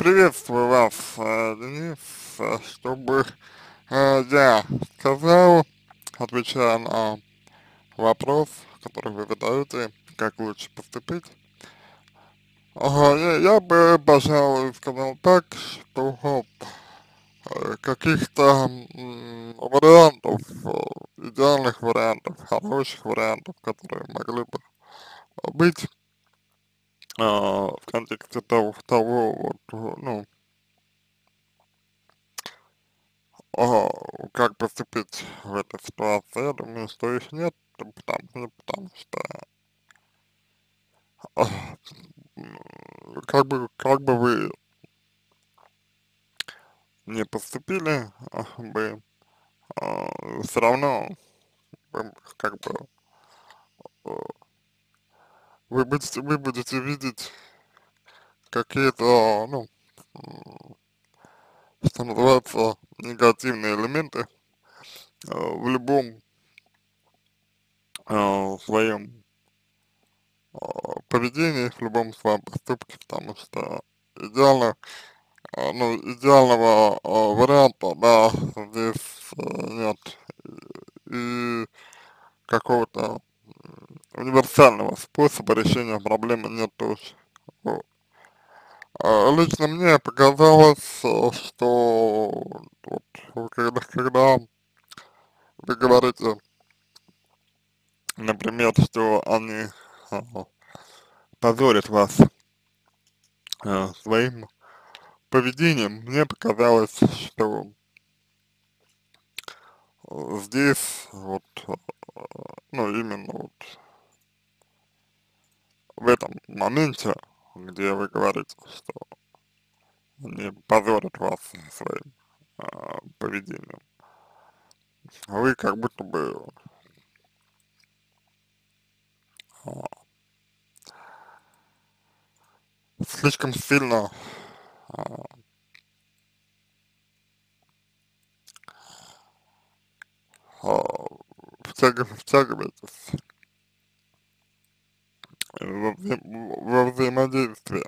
Приветствую вас, э, Денис, э, чтобы э, я сказал, отвечая на вопрос, который вы задаете, как лучше поступить. Я, бы, пожалуй, сказал так, что каких-то вариантов, идеальных вариантов, хороших вариантов, которые могли бы быть в контексте того, того вот, э, ну, а, как поступить в этой ситуации, я думаю, что их нет, потому, ну, потому что а, м, как бы, как бы вы не поступили а, бы, все равно как бы э, вы будете, вы будете видеть какие-то, ну, что называется, негативные элементы э, в любом э, своем э, поведении, в любом своем поступке, потому что идеально, ну, идеального варианта, да, здесь нет. И какого-то универсального способа решения проблемы нет тоже. Вот. А, Лично мне показалось, что вот, когда, когда вы говорите, например, что они а, позорят вас э, своим поведением, мне показалось, что здесь вот, э, ну именно вот моменте, где вы говорите, что они позорят вас своим а, поведением, вы как будто бы а, слишком сильно втягив- втягиваетесь во, во взаимодействие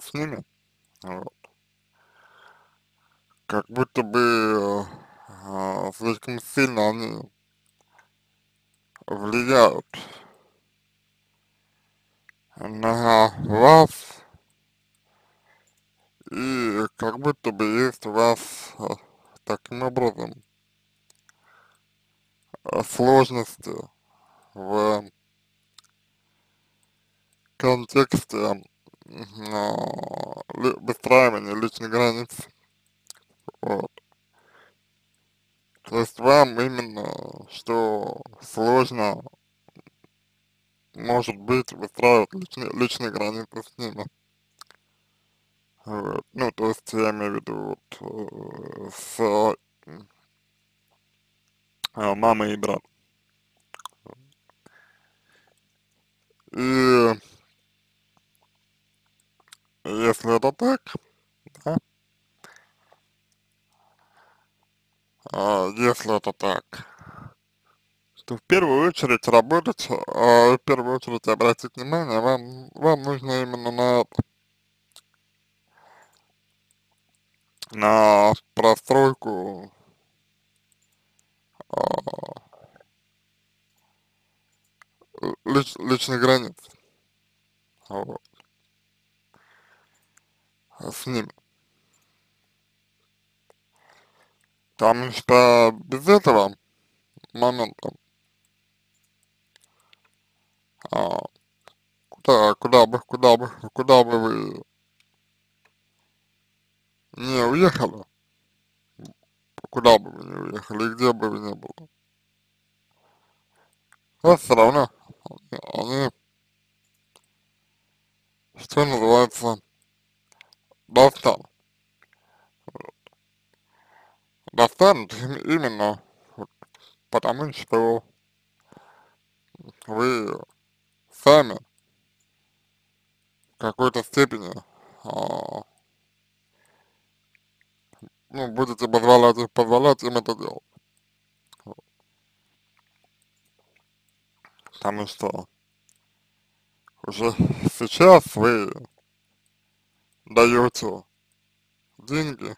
с ними, вот, как будто бы а, слишком сильно они влияют на вас, и как будто бы есть у вас а, таким образом а, сложности в контексте а, выстраивания личных границ, вот. То есть вам именно, что сложно, может быть, выстраивать личные, личные границы с ними. Вот. Ну, то есть я имею в виду вот, э, с э, мамой и братом. И если это так, да, а, если это так, то в первую очередь работать, а, в первую очередь обратить внимание, вам, вам нужно именно на это, на простройку а, лич- личных границ, вот, с ними. Потому что без этого момента, а, куда, куда бы, куда бы, куда бы вы не уехали, куда бы вы не уехали, где бы вы ни были, вас все равно они, что называется, достанут. Достанут им- именно потому, что вы сами в какой-то степени а, ну, будете позволять, позволять им это делать. Потому что уже сейчас вы даете деньги,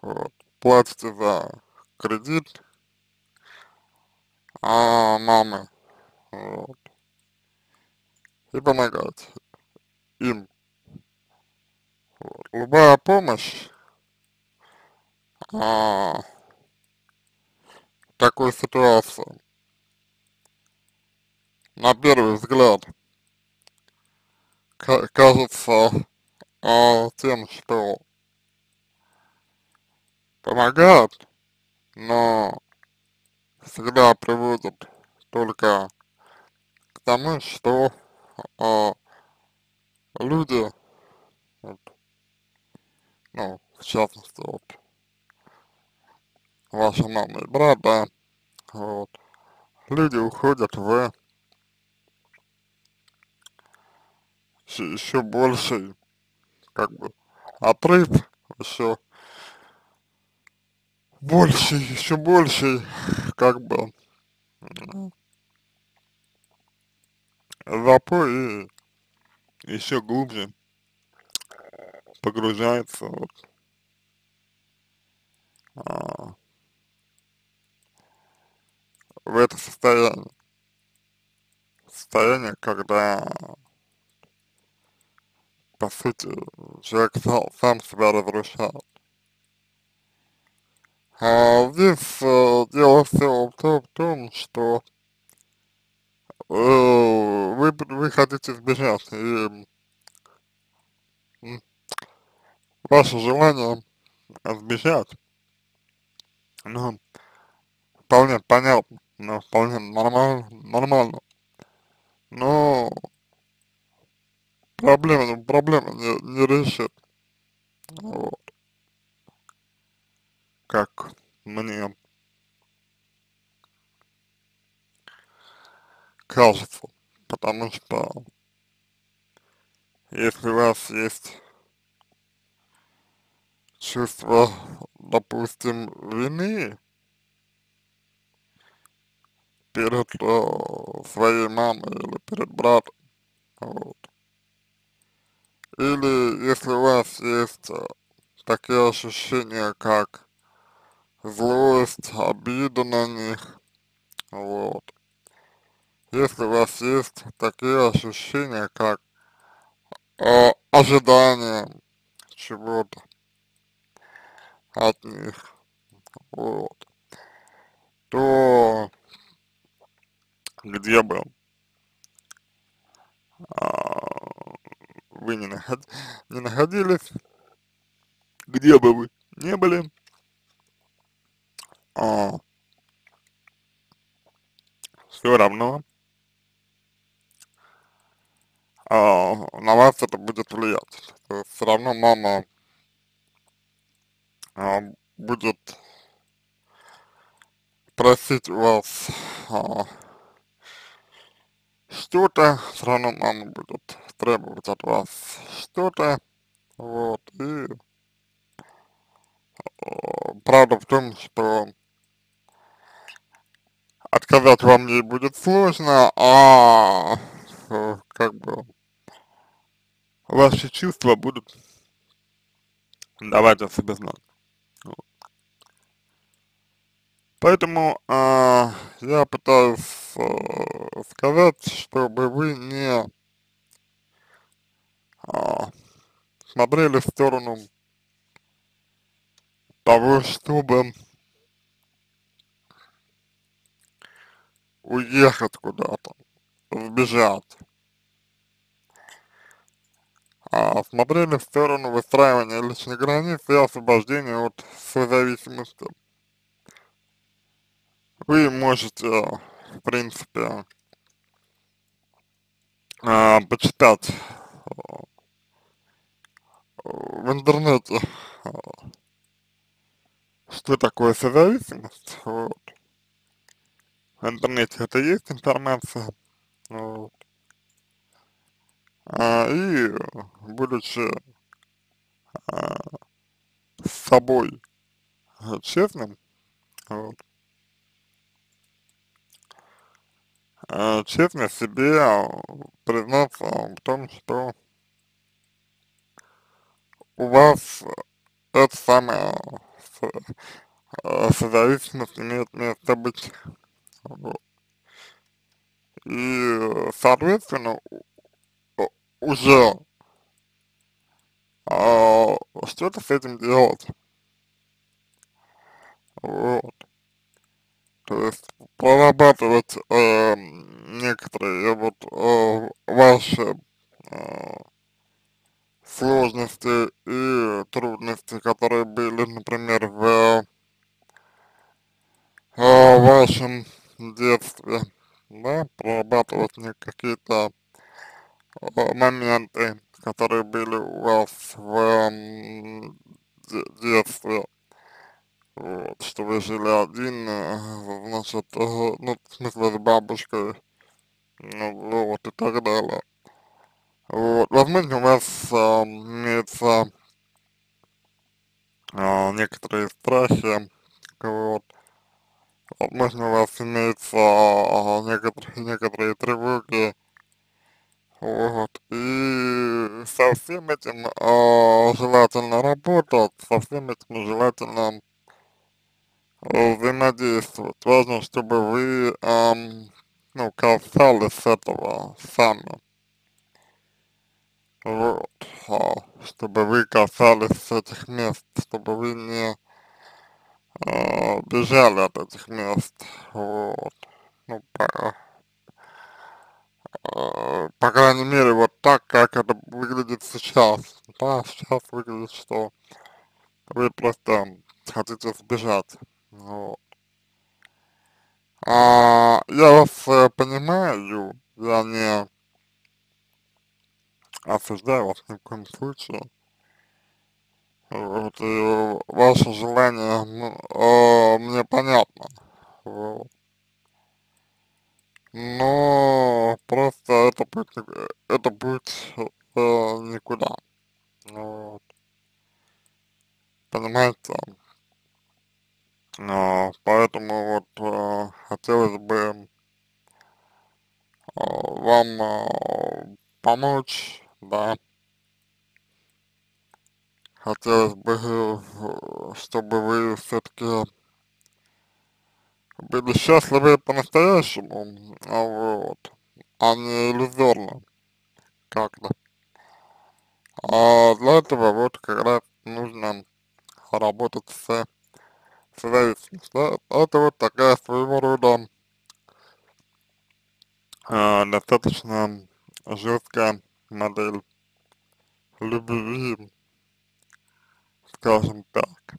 вот, платите за кредит, а мамы, вот, и помогаете им. Вот. Любая помощь а, такой ситуации, на первый взгляд, кажется а, тем, что помогает, но всегда приводит только к тому, что а, люди, вот, ну, в частности, вот, ваша мама и брат, да, вот, люди уходят в еще больший, как бы, отрыв, еще больше, еще больше, как бы, запой и еще глубже погружается вот, а, в это состояние. Состояние, когда, по сути, человек сам, сам себя разрушает. А здесь э, дело все в том, что э, вы, вы хотите сбежать, и ваше желание сбежать, ну, вполне понятно, вполне нормально, нормально, но проблема, проблема не, не решит, вот как мне кажется, потому что если у вас есть чувство, допустим, вины перед э, своей мамой или перед братом, вот. Или если у вас есть э, такие ощущения, как злость, обида на них, вот. Если у вас есть такие ощущения, как э, ожидание чего-то от них, вот, то где бы а, вы не, наход, не находились, где бы вы не были, а, все равно. А, на вас это будет влиять. То есть все равно мама а, будет просить вас а, что-то, все равно мама будет требовать от вас что-то, вот, и а, правда в том, что отказать вам ей будет сложно, а э, как бы ваши чувства будут давать о себе знать. Поэтому э, я пытаюсь э, сказать, чтобы вы не э, смотрели в сторону того, чтобы уехать куда-то, сбежать. А смотрели в сторону выстраивания личных границ и освобождения от созависимости. Вы можете, в принципе, э, почитать э, в интернете, что такое созависимость, вот. В интернете это есть информация, вот. А, и будучи а, с собой честным, вот, а, честно себе признаться в том, что у вас это самое э, созависимость имеет место быть. Вот. И, соответственно, уже а, что-то с этим делать. Вот. То есть прорабатывать э, некоторые вот э, ваши э, сложности и трудности, которые были, например, в э, вашем детстве, да, прорабатывать какие-то э, моменты, которые были у вас в детстве, вот, что вы жили один, э, значит, ну, в смысле с бабушкой, ну, вот, и так далее. Вот, возможно, у вас э, имеются э, некоторые страхи, вот, возможно, у вас имеются э, некоторые, некоторые тревоги, вот, и со всем этим э, желательно работать, со всем этим желательно э, взаимодействовать. Важно, чтобы вы, э, ну, касались этого сами вот, чтобы вы касались этих мест, чтобы вы не а, бежали от этих мест, вот, ну, по, а, по крайней мере, вот так, как это выглядит сейчас, да, сейчас выглядит, что вы просто хотите сбежать, вот. А, я вас э, понимаю, я не осуждаю вас ни в коем случае. Вот, и ваше желание э, мне понятно. Вот. Но просто это путь, это путь э, никуда. Вот. Понимаете? Э, поэтому вот э, хотелось бы э, вам э, помочь да. Хотелось бы, э, чтобы вы все-таки были счастливы по-настоящему, а вот, а не иллюзорно как-то. А для этого вот как раз нужно работать с зависимостью, да? Это вот такая своего рода э, достаточно жесткая модель любви, скажем так.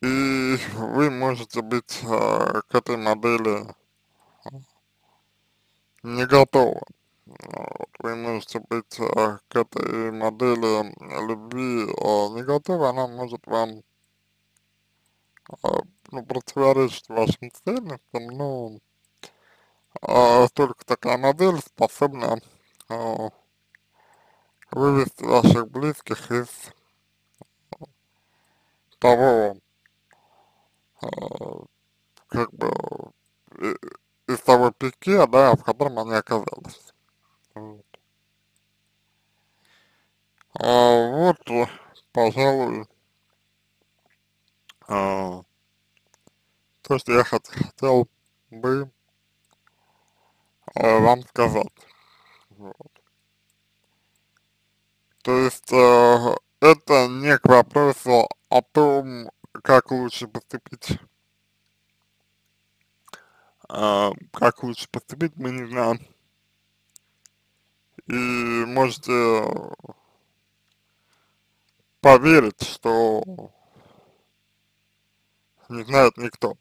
И вы можете быть э, к этой модели не готовы. Вот, вы можете быть э, к этой модели любви э, не готовы, она может вам э, ну, противоречить вашим ценностям, но э, только такая модель способна э, вывести ваших близких из того, э, как бы, из того пике, да, в котором они оказались. Вот. А вот, пожалуй, а, то, что я хотел бы а, вам сказать. Вот. То есть э, это не к вопросу о том, как лучше поступить. Э, как лучше поступить, мы не знаем. И можете поверить, что не знает никто,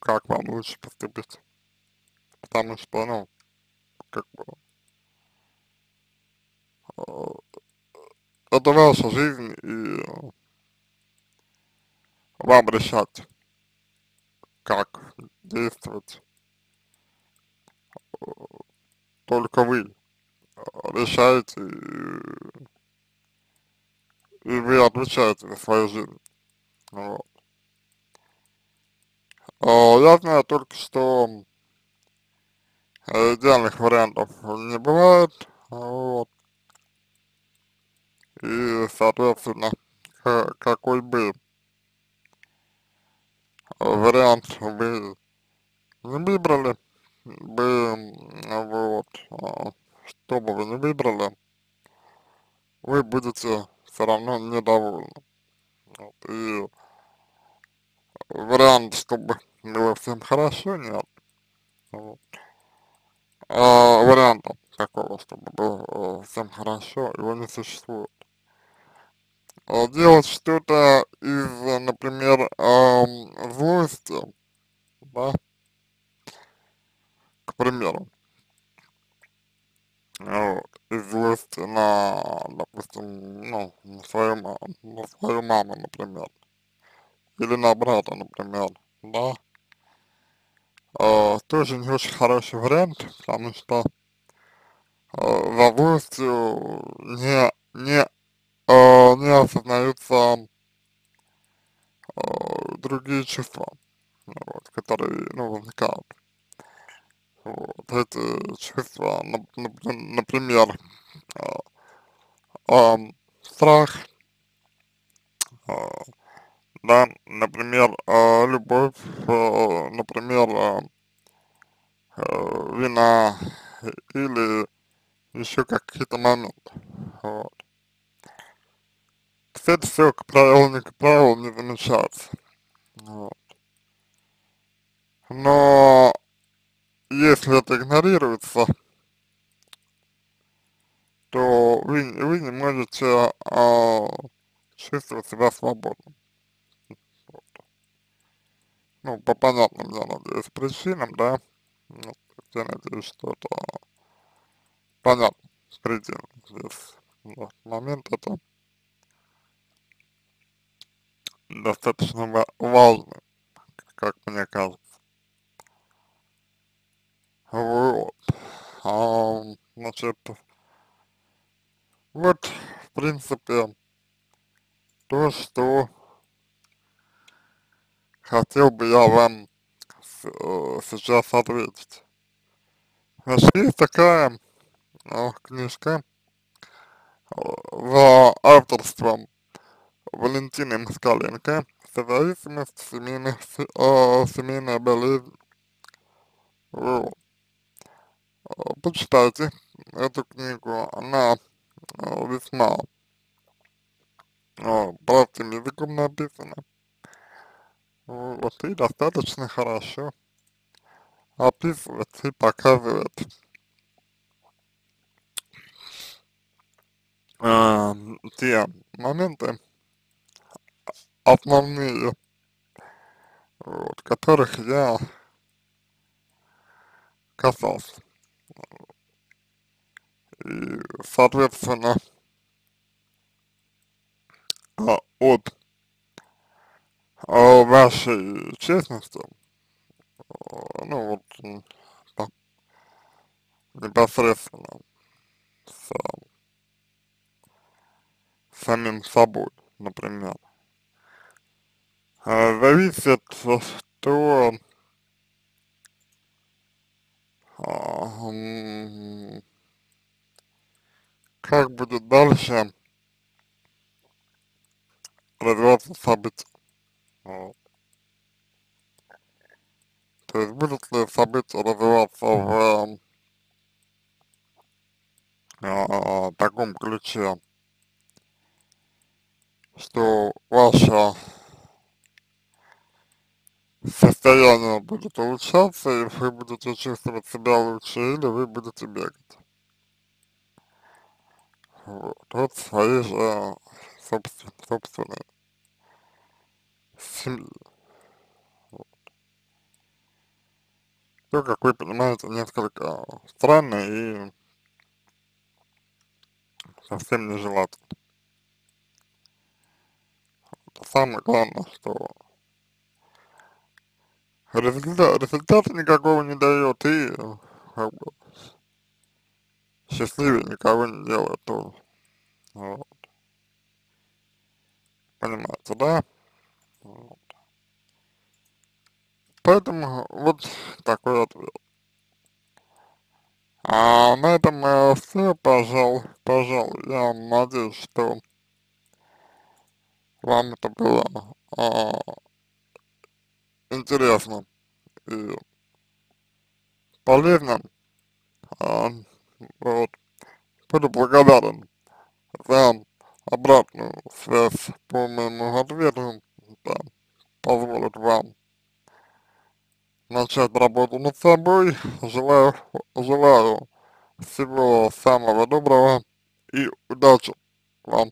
как вам лучше поступить. Потому что, ну, как бы, это ваша жизнь, и вам решать, как действовать. Только вы решаете, и, и вы отвечаете за свою жизнь. Вот. А, я знаю только, что идеальных вариантов не бывает, вот. И соответственно, какой бы вариант вы не выбрали бы, вот, а, что бы вы не выбрали, вы будете все равно недовольны. Вот, и вариант, чтобы было всем хорошо, нет. Вот. А, варианта такого, чтобы было э, всем хорошо, его не существует. А делать что-то из, например, э, злости, да, к примеру, вот, из злости на, допустим, ну, на свою на свою маму, например, или на брата, например, да, э, тоже не очень хороший вариант, потому что э, за злостью не, не, э, не осознаются э, другие чувства, вот, которые, ну, возникают. Вот эти чувства, например, э, э, страх, э, да, например, э, любовь, э, например, э, э, вина или еще какие-то моменты, вот. Кстати, все, как правило, не, как правило, не замечается, вот. Но если это игнорируется, то вы, вы не можете а, чувствовать себя свободным. Ну, по понятным, я надеюсь, причинам, да, ну, я надеюсь, что это понятно, предельно здесь, да, момент это достаточно важный, как мне кажется. Вот, а, значит, вот, в принципе, то, что хотел бы я вам э, сейчас ответить. Значит, есть такая э, книжка э, за авторством Валентины Москаленко «Созависимость, семейных, э, семейная болезнь». Вот. Почитайте эту книгу, она весьма простым языком написана вот и достаточно хорошо описывает и показывает э, те моменты основные, вот, которых я касался. И, соответственно, а, от о вашей честности, ну вот, так, непосредственно с самим собой, например. А, зависит то, а, как будет дальше развиваться события. Вот. То есть будут ли события развиваться в э, таком ключе, что ваше состояние будет улучшаться, и вы будете чувствовать себя лучше, или вы будете бегать. Вот, вот свои же собствен, собственные семьи. Вот. То, как вы понимаете, несколько странно и совсем нежелательно. Это самое главное, что результат, результата никакого не дает и как бы счастливее никого не делает тоже. Вот. Понимаете, да? Вот. Поэтому вот такой ответ. А на этом э, все, пожалуй, пожалуй, я надеюсь, что вам это было а, интересно и полезно, а, вот, буду благодарен за обратную связь по моему ответу, да, позволит вам начать работу над собой. Желаю, желаю всего самого доброго и удачи вам.